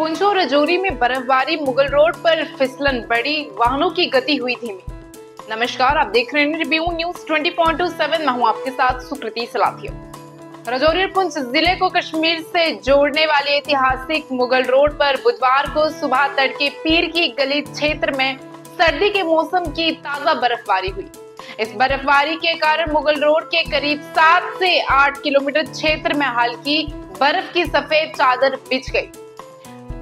पुंछ और रजौरी में बर्फबारी, मुगल रोड पर फिसलन, बड़ी वाहनों की गति हुई धीमी। नमस्कार, आप देख रहे हैं न्यूज़ 20.27 मैं हूँ आपके साथ सुकृति सलाथिया। रजौरी और पुंछ ज़िले को कश्मीर से जोड़ने वाले ऐतिहासिक मुगल रोड पर बुधवार को सुबह तड़के पीर की गली क्षेत्र में सर्दी के मौसम की ताज़ा बर्फबारी हुई। इस बर्फबारी के कारण मुगल रोड के करीब सात से आठ किलोमीटर क्षेत्र में हल्की बर्फ़ की सफ़ेद चादर बिछ गई।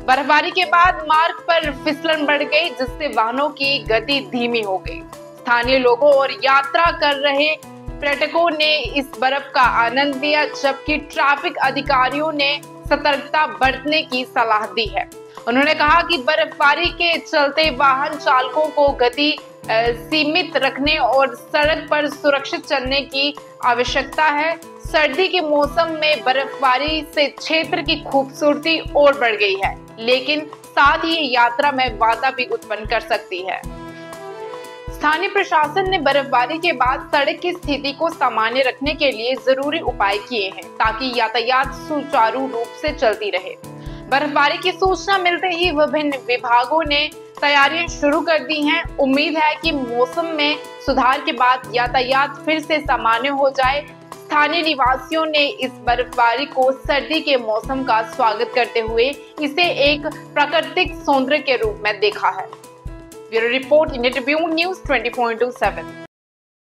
बर्फबारी के बाद मार्ग पर फिसलन बढ़ गई, जिससे वाहनों की गति धीमी हो गई। स्थानीय लोगों और यात्रा कर रहे पर्यटकों ने इस बर्फ़ का आनंद लिया, जबकि ट्रैफ़िक अधिकारियों ने सतर्कता बरतने की सलाह दी है। उन्होंने कहा कि बर्फबारी के चलते वाहन चालकों को गति सीमित रखने और सड़क पर सुरक्षित चलने की आवश्यकता है। सर्दी के मौसम में बर्फबारी से क्षेत्र की खूबसूरती और बढ़ गई है। लेकिन साथ ही यात्रा में बाधा भी उत्पन्न कर सकती है। स्थानीय प्रशासन ने बर्फबारी के बाद सड़क की स्थिति को सामान्य रखने के लिए ज़रूरी उपाय किए हैं, ताकि यातायात सुचारू रूप से चलती रहे। बर्फबारी की सूचना मिलते ही विभिन्न विभागों ने तैयारियाँ शुरू कर दी हैं। उम्मीद है कि मौसम में सुधार के बाद यातायात फिर से सामान्य हो जाए स्थानीय निवासियों ने इस बर्फबारी को सर्दी के मौसम का स्वागत करते हुए इसे एक प्राकृतिक सौंदर्य के रूप में देखा है। Bureau report, India Tribune news 20.27